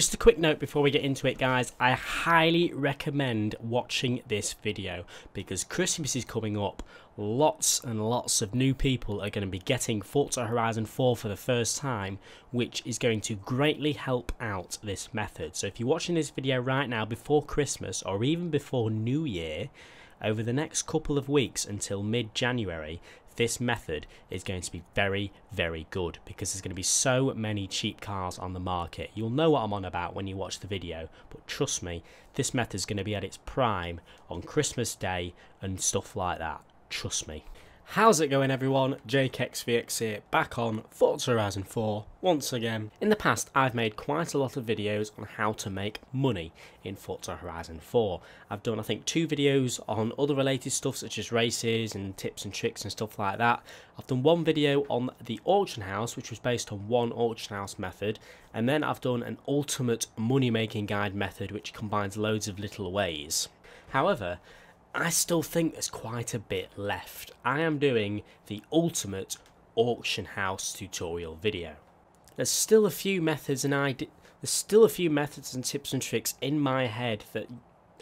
Just a quick note before we get into it guys, I highly recommend watching this video because Christmas is coming up. Lots and lots of new people are going to be getting Forza Horizon 4 for the first time, which is going to greatly help out this method. So if you're watching this video right now before Christmas or even before New Year, over the next couple of weeks until mid-January, this method is going to be very, very good because there's going to be so many cheap cars on the market. You'll know what I'm on about when you watch the video, but trust me, this method is going to be at its prime on Christmas Day and stuff like that. Trust me. How's it going everyone? JakeXVX here, back on Forza Horizon 4 once again. In the past I've made quite a lot of videos on how to make money in Forza Horizon 4. I've done I think two videos on other related stuff such as races and tips and tricks and stuff like that. I've done one video on the auction house which was based on one auction house method and then I've done an ultimate money making guide method which combines loads of little ways. However, I still think there's quite a bit left. I am doing the ultimate auction house tutorial video. There's still a few methods and I there's still a few methods and tips and tricks in my head that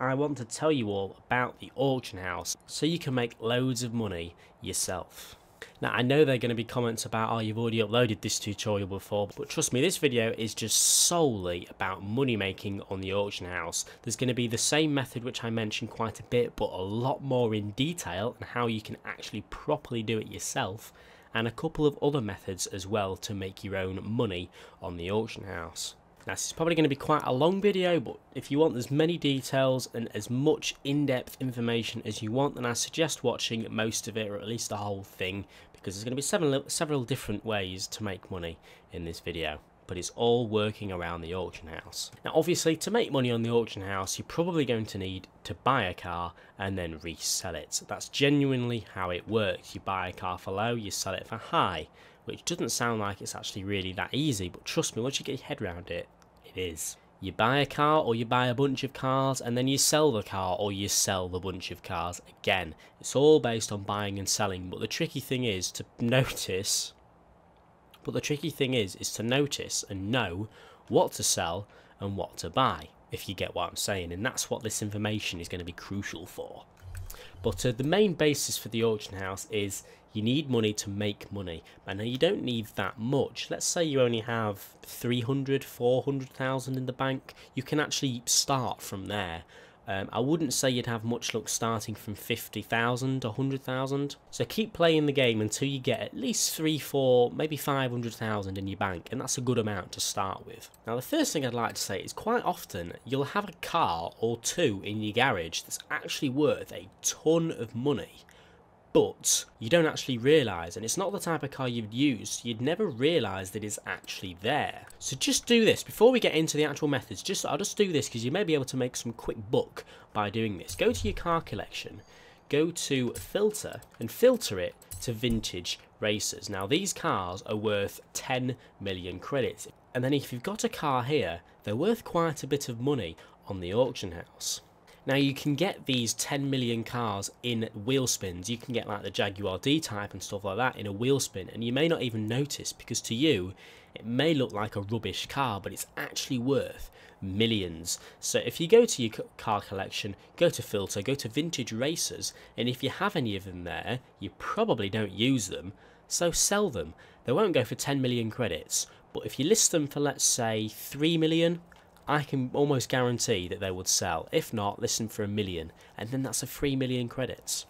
I want to tell you all about the auction house so you can make loads of money yourself. Now I know there are going to be comments about oh you've already uploaded this tutorial before but trust me this video is just solely about money making on the auction house. There's going to be the same method which I mentioned quite a bit but a lot more in detail and how you can actually properly do it yourself and a couple of other methods as well to make your own money on the auction house. Now this is probably going to be quite a long video, but if you want as many details and as much in-depth information as you want, then I suggest watching most of it, or at least the whole thing, because there's going to be several, several different ways to make money in this video. But it's all working around the auction house. Now obviously, to make money on the auction house, you're probably going to need to buy a car and then resell it. That's genuinely how it works. You buy a car for low, you sell it for high which doesn't sound like it's actually really that easy, but trust me, once you get your head around it, it is. You buy a car or you buy a bunch of cars and then you sell the car or you sell the bunch of cars again. It's all based on buying and selling, but the tricky thing is to notice but the tricky thing is is to notice and know what to sell and what to buy, if you get what I'm saying, and that's what this information is going to be crucial for. But uh, the main basis for the auction house is you need money to make money. And you don't need that much. Let's say you only have 300, 400,000 in the bank. You can actually start from there. Um, I wouldn't say you'd have much luck starting from 50,000 or 100,000. So keep playing the game until you get at least 3, 4, maybe 500,000 in your bank, and that's a good amount to start with. Now the first thing I'd like to say is quite often you'll have a car or two in your garage that's actually worth a ton of money but you don't actually realise, and it's not the type of car you'd use, you'd never realise that it's actually there. So just do this, before we get into the actual methods, just I'll just do this because you may be able to make some quick buck by doing this. Go to your car collection, go to filter, and filter it to vintage racers. Now these cars are worth 10 million credits, and then if you've got a car here, they're worth quite a bit of money on the auction house. Now you can get these 10 million cars in wheel spins. You can get like the Jaguar D-Type and stuff like that in a wheel spin and you may not even notice because to you it may look like a rubbish car but it's actually worth millions. So if you go to your car collection, go to filter, go to vintage racers and if you have any of them there, you probably don't use them, so sell them. They won't go for 10 million credits, but if you list them for let's say 3 million, I can almost guarantee that they would sell. If not, listen for a million, and then that's a 3 million credits.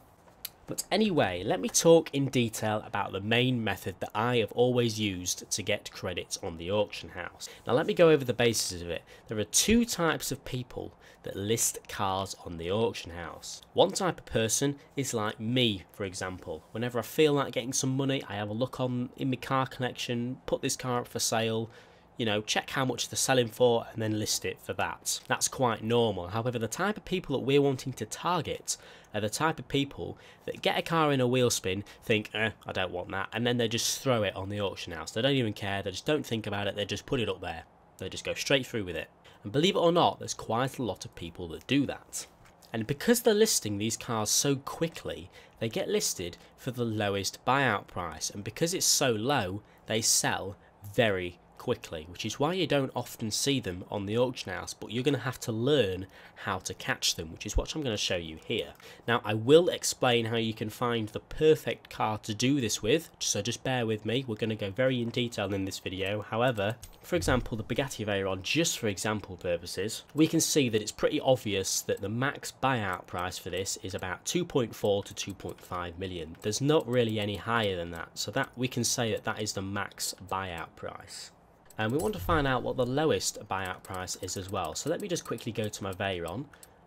But anyway, let me talk in detail about the main method that I have always used to get credits on the auction house. Now let me go over the basis of it. There are two types of people that list cars on the auction house. One type of person is like me, for example. Whenever I feel like getting some money, I have a look on in my car collection, put this car up for sale, you know, check how much they're selling for and then list it for that. That's quite normal. However, the type of people that we're wanting to target are the type of people that get a car in a wheel spin, think, eh, I don't want that, and then they just throw it on the auction house. They don't even care, they just don't think about it, they just put it up there. They just go straight through with it. And believe it or not, there's quite a lot of people that do that. And because they're listing these cars so quickly, they get listed for the lowest buyout price. And because it's so low, they sell very quickly, which is why you don't often see them on the auction house, but you're going to have to learn how to catch them, which is what I'm going to show you here. Now, I will explain how you can find the perfect car to do this with, so just bear with me, we're going to go very in detail in this video. However, for example, the Bugatti Veyron, just for example purposes, we can see that it's pretty obvious that the max buyout price for this is about 2.4 to 2.5 million. There's not really any higher than that, so that we can say that that is the max buyout price. And we want to find out what the lowest buyout price is as well. So let me just quickly go to my Veyron.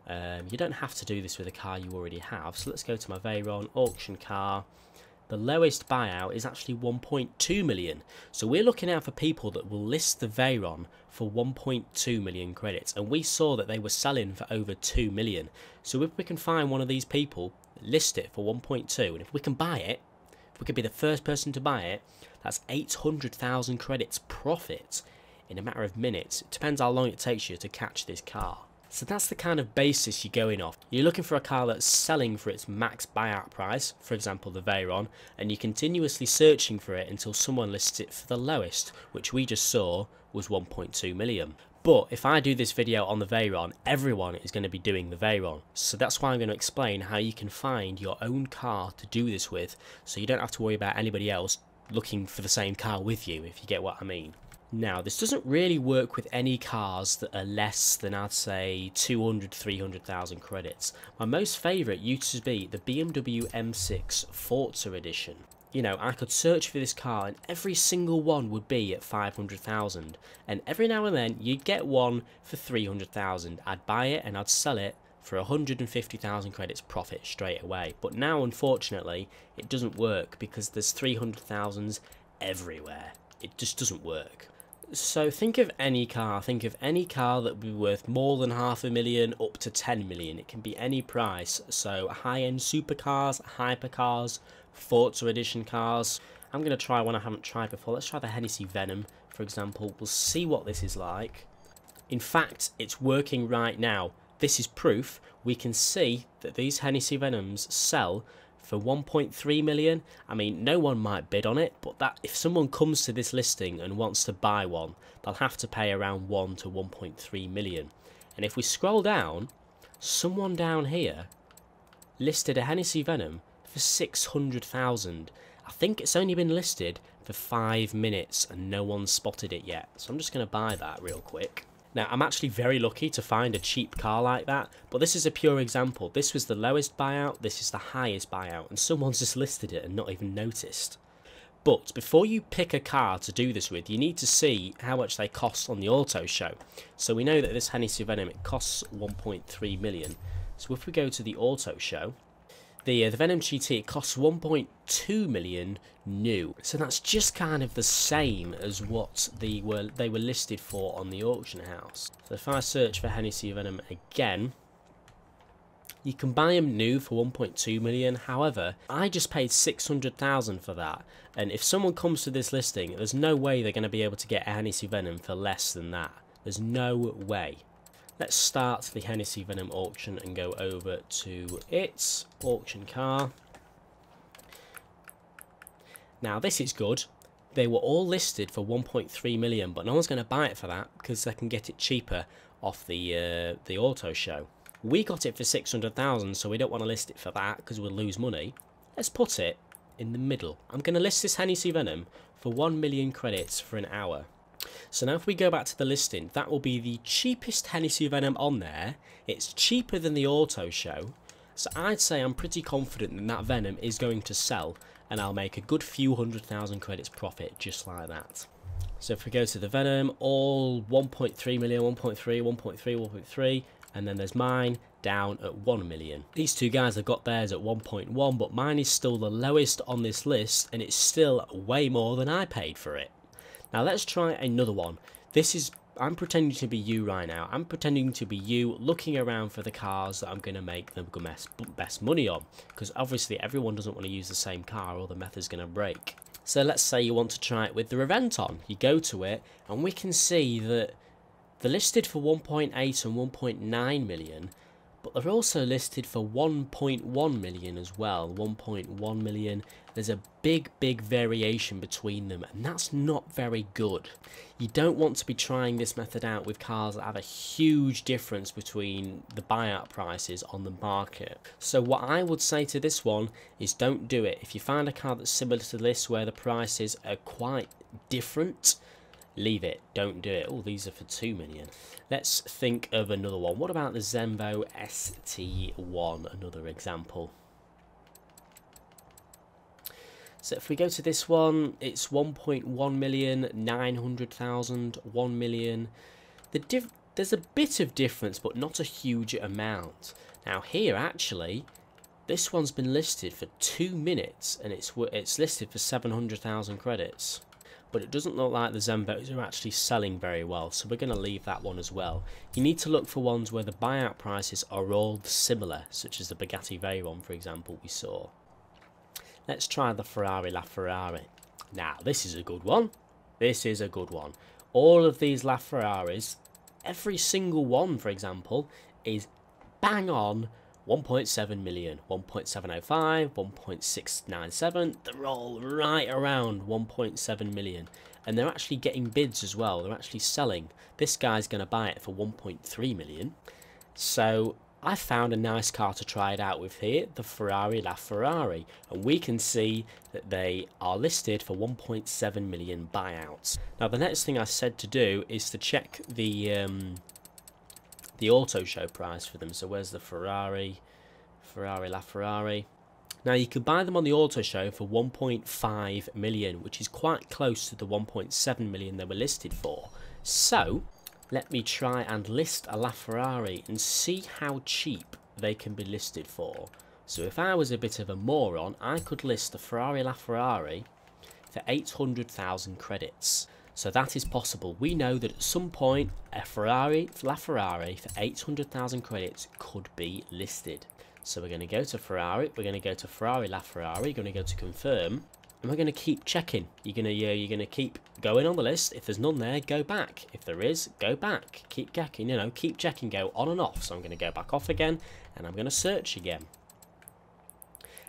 Um, you don't have to do this with a car you already have. So let's go to my Veyron auction car. The lowest buyout is actually 1.2 million. So we're looking out for people that will list the Veyron for 1.2 million credits. And we saw that they were selling for over 2 million. So if we can find one of these people, list it for 1.2, and if we can buy it, we could be the first person to buy it, that's 800,000 credits profit in a matter of minutes. It depends how long it takes you to catch this car. So that's the kind of basis you're going off. You're looking for a car that's selling for its max buyout price, for example the Veyron, and you're continuously searching for it until someone lists it for the lowest, which we just saw was 1.2 million. But if I do this video on the Veyron, everyone is going to be doing the Veyron. So that's why I'm going to explain how you can find your own car to do this with, so you don't have to worry about anybody else looking for the same car with you, if you get what I mean. Now, this doesn't really work with any cars that are less than, I'd say, 200, 300,000 credits. My most favourite used to be the BMW M6 Forza Edition. You know, I could search for this car and every single one would be at 500,000. And every now and then, you'd get one for 300,000. I'd buy it and I'd sell it for 150,000 credits profit straight away. But now, unfortunately, it doesn't work because there's 300,000s everywhere. It just doesn't work. So think of any car, think of any car that would be worth more than half a million up to 10 million. It can be any price. So high-end supercars, hypercars, Forza Edition cars. I'm going to try one I haven't tried before. Let's try the Hennessy Venom, for example. We'll see what this is like. In fact, it's working right now. This is proof. We can see that these Hennessy Venoms sell for 1.3 million. I mean, no one might bid on it, but that if someone comes to this listing and wants to buy one, they'll have to pay around 1 to 1.3 million. And if we scroll down, someone down here listed a Hennessy Venom for 600,000. I think it's only been listed for 5 minutes and no one's spotted it yet. So I'm just going to buy that real quick. Now, I'm actually very lucky to find a cheap car like that, but this is a pure example. This was the lowest buyout, this is the highest buyout, and someone's just listed it and not even noticed. But before you pick a car to do this with, you need to see how much they cost on the auto show. So we know that this Hennessy Venom, it costs 1.3 million. So if we go to the auto show, the, uh, the Venom GT costs 1.2 million new, so that's just kind of the same as what the were they were listed for on the auction house. So if I search for Hennessy Venom again, you can buy them new for 1.2 million. However, I just paid 600,000 for that, and if someone comes to this listing, there's no way they're going to be able to get a Hennessy Venom for less than that. There's no way. Let's start the Hennessy Venom auction and go over to its auction car. Now this is good. They were all listed for 1.3 million, but no one's going to buy it for that because they can get it cheaper off the uh, the auto show. We got it for 600,000, so we don't want to list it for that because we'll lose money. Let's put it in the middle. I'm going to list this Hennessy Venom for 1 million credits for an hour. So now if we go back to the listing, that will be the cheapest Hennessy Venom on there. It's cheaper than the Auto Show. So I'd say I'm pretty confident that that Venom is going to sell and I'll make a good few hundred thousand credits profit just like that. So if we go to the Venom, all 1.3 million, 1.3, 1.3, 1.3, and then there's mine down at 1 million. These two guys have got theirs at 1.1, but mine is still the lowest on this list, and it's still way more than I paid for it. Now let's try another one. This is, I'm pretending to be you right now. I'm pretending to be you looking around for the cars that I'm going to make the best, best money on. Because obviously everyone doesn't want to use the same car or the method's going to break. So let's say you want to try it with the Reventon. You go to it and we can see that they're listed for 1.8 and 1.9 million but they're also listed for 1.1 million as well. 1.1 million there's a big big variation between them and that's not very good. You don't want to be trying this method out with cars that have a huge difference between the buyout prices on the market. So what I would say to this one is don't do it. If you find a car that's similar to this where the prices are quite different leave it. Don't do it. Oh these are for 2 million. Let's think of another one. What about the Zenvo ST1 another example. So if we go to this one it's 1.1 million 900,000 1 million. The there's a bit of difference but not a huge amount. Now here actually this one's been listed for two minutes and it's it's listed for 700,000 credits but it doesn't look like the Zenvos are actually selling very well, so we're going to leave that one as well. You need to look for ones where the buyout prices are all similar, such as the Bugatti Veyron, for example, we saw. Let's try the Ferrari LaFerrari. Now, this is a good one. This is a good one. All of these LaFerraris, every single one, for example, is bang on 1.7 million, 1.705, 1.697, they're all right around 1.7 million. And they're actually getting bids as well, they're actually selling. This guy's going to buy it for 1.3 million. So I found a nice car to try it out with here, the Ferrari LaFerrari. And we can see that they are listed for 1.7 million buyouts. Now the next thing I said to do is to check the um, the auto show price for them. So where's the Ferrari? Ferrari LaFerrari. Now you can buy them on the auto show for 1.5 million, which is quite close to the 1.7 million they were listed for. So let me try and list a LaFerrari and see how cheap they can be listed for. So if I was a bit of a moron, I could list the Ferrari LaFerrari for 800,000 credits. So that is possible. We know that at some point a Ferrari, LaFerrari for 800,000 credits could be listed. So we're going to go to Ferrari, we're going to go to Ferrari LaFerrari, we're going to go to confirm, and we're going to keep checking. You're going to you're going to keep going on the list. If there's none there, go back. If there is, go back. Keep checking, you know, keep checking, go on and off. So I'm going to go back off again, and I'm going to search again.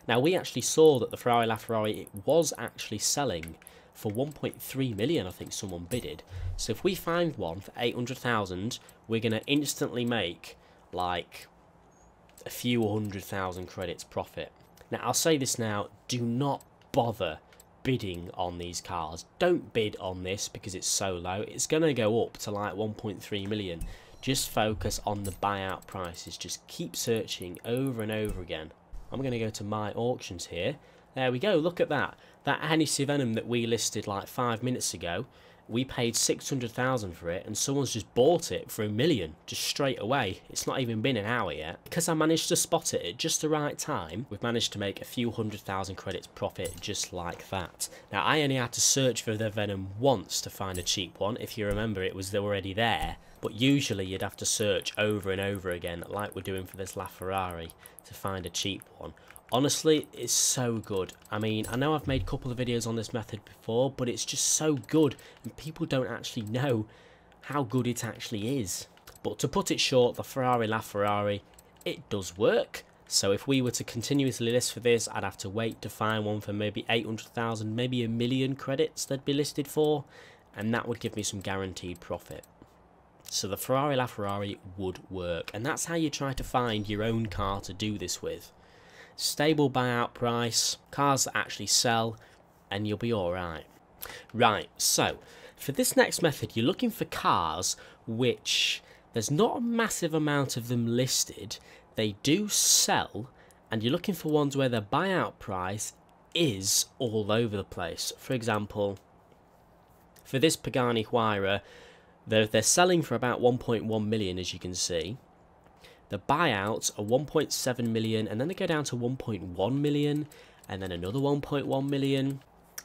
Now we actually saw that the Ferrari LaFerrari it was actually selling for 1.3 million I think someone bidded. So if we find one for 800,000 we're gonna instantly make like a few hundred thousand credits profit. Now I'll say this now do not bother bidding on these cars. Don't bid on this because it's so low. It's gonna go up to like 1.3 million. Just focus on the buyout prices. Just keep searching over and over again. I'm going to go to my auctions here. There we go, look at that. That Hennessy Venom that we listed like five minutes ago, we paid 600,000 for it and someone's just bought it for a million just straight away. It's not even been an hour yet. Because I managed to spot it at just the right time, we've managed to make a few hundred thousand credits profit just like that. Now I only had to search for the Venom once to find a cheap one. If you remember it was already there. But usually you'd have to search over and over again like we're doing for this LaFerrari to find a cheap one. Honestly, it's so good. I mean, I know I've made a couple of videos on this method before, but it's just so good, and people don't actually know how good it actually is. But to put it short, the Ferrari LaFerrari, it does work. So if we were to continuously list for this, I'd have to wait to find one for maybe 800,000, maybe a million credits they'd be listed for, and that would give me some guaranteed profit. So the Ferrari LaFerrari would work, and that's how you try to find your own car to do this with stable buyout price, cars that actually sell, and you'll be alright. Right, so for this next method, you're looking for cars which there's not a massive amount of them listed, they do sell, and you're looking for ones where the buyout price is all over the place. For example, for this Pagani Huayra, they're, they're selling for about 1.1 million as you can see the buyouts are 1.7 million and then they go down to 1.1 million and then another 1.1 million.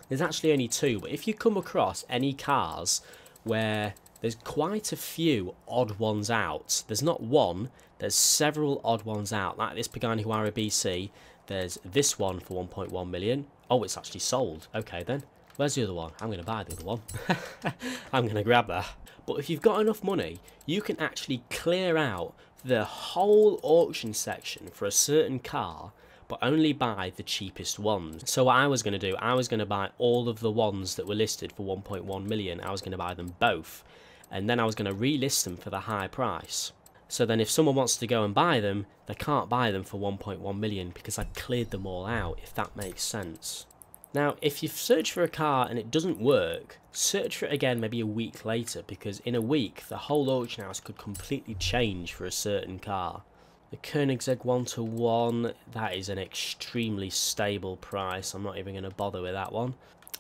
There's actually only two, but if you come across any cars where there's quite a few odd ones out, there's not one, there's several odd ones out, like this Pagani Huayra BC, there's this one for 1.1 million. Oh, it's actually sold. Okay then. Where's the other one? I'm going to buy the other one. I'm going to grab that. But if you've got enough money, you can actually clear out the whole auction section for a certain car but only buy the cheapest ones. So what I was going to do, I was going to buy all of the ones that were listed for 1.1 million. I was going to buy them both and then I was going to relist them for the high price. So then if someone wants to go and buy them, they can't buy them for 1.1 million because I cleared them all out, if that makes sense. Now, if you search for a car and it doesn't work, search for it again maybe a week later because in a week the whole auction house could completely change for a certain car. The Koenigsegg 1 to 1, that is an extremely stable price. I'm not even going to bother with that one.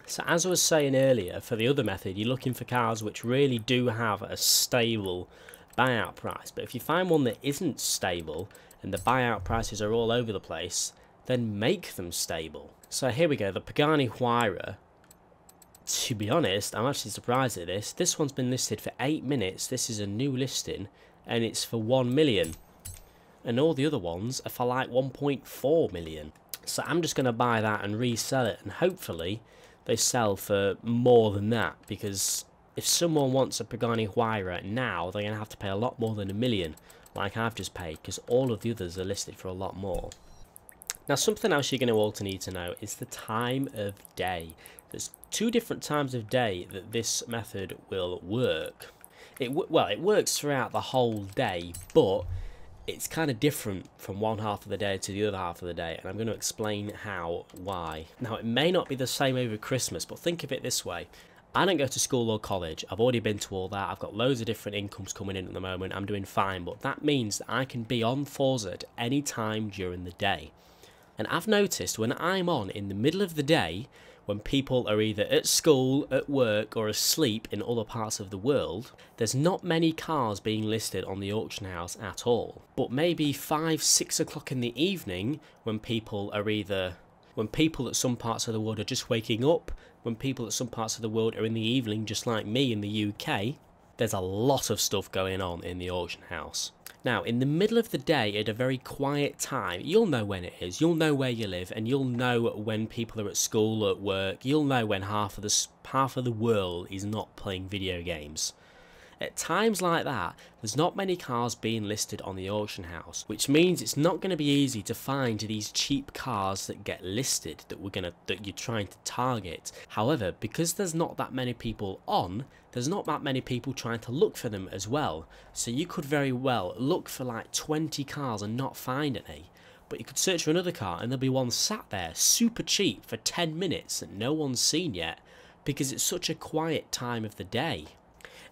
So as I was saying earlier, for the other method, you're looking for cars which really do have a stable buyout price. But if you find one that isn't stable and the buyout prices are all over the place, then make them stable. So here we go, the Pagani Huayra. To be honest, I'm actually surprised at this. This one's been listed for 8 minutes. This is a new listing, and it's for 1 million. And all the other ones are for like 1.4 million. So I'm just going to buy that and resell it, and hopefully they sell for more than that, because if someone wants a Pagani Huayra now, they're going to have to pay a lot more than a million, like I've just paid, because all of the others are listed for a lot more. Now something else you're going to also need to know is the time of day. There's two different times of day that this method will work. It Well, it works throughout the whole day, but it's kind of different from one half of the day to the other half of the day, and I'm going to explain how, why. Now, it may not be the same over Christmas, but think of it this way. I don't go to school or college. I've already been to all that. I've got loads of different incomes coming in at the moment. I'm doing fine, but that means that I can be on Forza at any time during the day. And I've noticed when I'm on in the middle of the day, when people are either at school, at work, or asleep in other parts of the world, there's not many cars being listed on the auction house at all. But maybe 5, 6 o'clock in the evening, when people are either when people at some parts of the world are just waking up, when people at some parts of the world are in the evening just like me in the UK, there's a lot of stuff going on in the auction house. Now, in the middle of the day at a very quiet time, you'll know when it is, you'll know where you live, and you'll know when people are at school, or at work, you'll know when half of the, half of the world is not playing video games. At times like that, there's not many cars being listed on the auction house, which means it's not going to be easy to find these cheap cars that get listed that we're to that you're trying to target. However, because there's not that many people on, there's not that many people trying to look for them as well. So you could very well look for like 20 cars and not find any. But you could search for another car and there'll be one sat there super cheap for 10 minutes that no one's seen yet because it's such a quiet time of the day.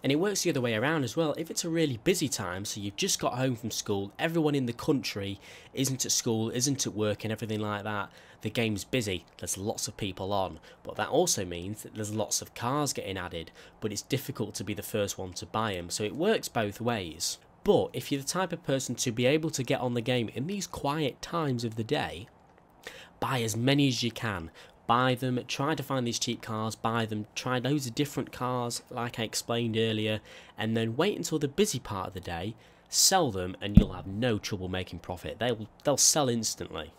And it works the other way around as well. If it's a really busy time, so you've just got home from school, everyone in the country isn't at school, isn't at work, and everything like that, the game's busy, there's lots of people on. But that also means that there's lots of cars getting added, but it's difficult to be the first one to buy them. So it works both ways. But if you're the type of person to be able to get on the game in these quiet times of the day, buy as many as you can buy them, try to find these cheap cars, buy them, try loads of different cars like I explained earlier, and then wait until the busy part of the day, sell them, and you'll have no trouble making profit. They'll, they'll sell instantly.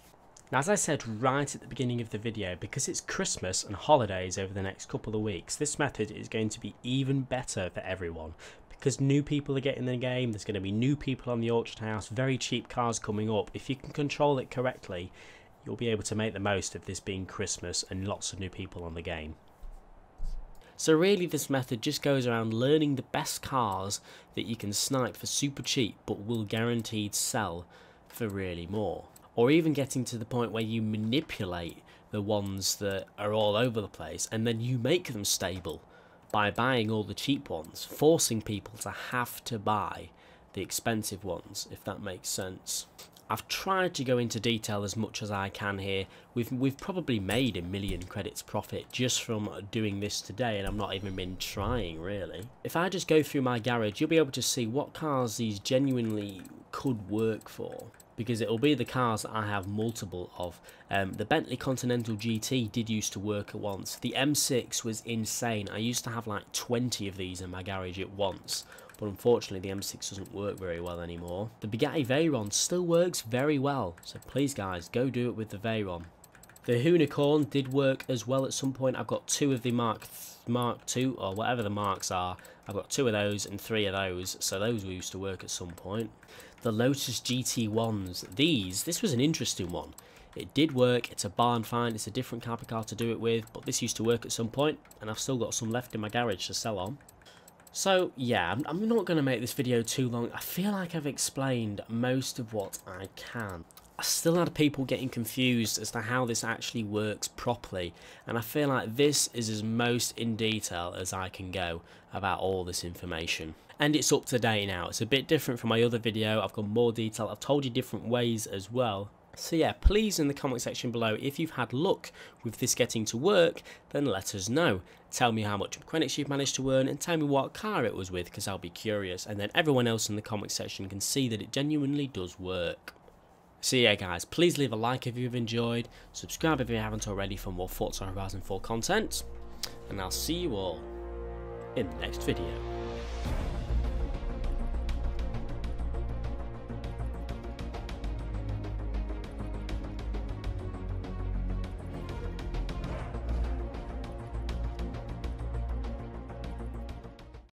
Now, as I said right at the beginning of the video, because it's Christmas and holidays over the next couple of weeks, this method is going to be even better for everyone. Because new people are getting the game, there's going to be new people on the auction house, very cheap cars coming up. If you can control it correctly, you'll be able to make the most of this being Christmas and lots of new people on the game. So really this method just goes around learning the best cars that you can snipe for super cheap but will guaranteed sell for really more. Or even getting to the point where you manipulate the ones that are all over the place and then you make them stable by buying all the cheap ones, forcing people to have to buy the expensive ones, if that makes sense. I've tried to go into detail as much as I can here. We've we've probably made a million credits profit just from doing this today and I've not even been trying really. If I just go through my garage you'll be able to see what cars these genuinely could work for because it'll be the cars I have multiple of. Um, the Bentley Continental GT did used to work at once. The M6 was insane. I used to have like 20 of these in my garage at once but unfortunately the M6 doesn't work very well anymore. The Bugatti Veyron still works very well, so please guys, go do it with the Veyron. The Unicorn did work as well at some point. I've got two of the Mark Mark II, or whatever the marks are. I've got two of those and three of those, so those used to work at some point. The Lotus GT1s. These, this was an interesting one. It did work, it's a barn find, it's a different car to do it with, but this used to work at some point, and I've still got some left in my garage to sell on. So, yeah, I'm, not going to make this video too long. I feel like I've explained most of what I can. I still had people getting confused as to how this actually works properly, and I feel like this is as most in detail as I can go about all this information. And it's up to date now, it's a bit different from my other video, I've got more detail, I've told you different ways as well, so yeah, please in the comment section below, if you've had luck with this getting to work, then let us know. Tell me how much credits you've managed to earn and tell me what car it was with because I'll be curious. And then everyone else in the comment section can see that it genuinely does work. So yeah guys, please leave a like if you've enjoyed, subscribe if you haven't already for more Forza Horizon 4 content, and I'll see you all in the next video.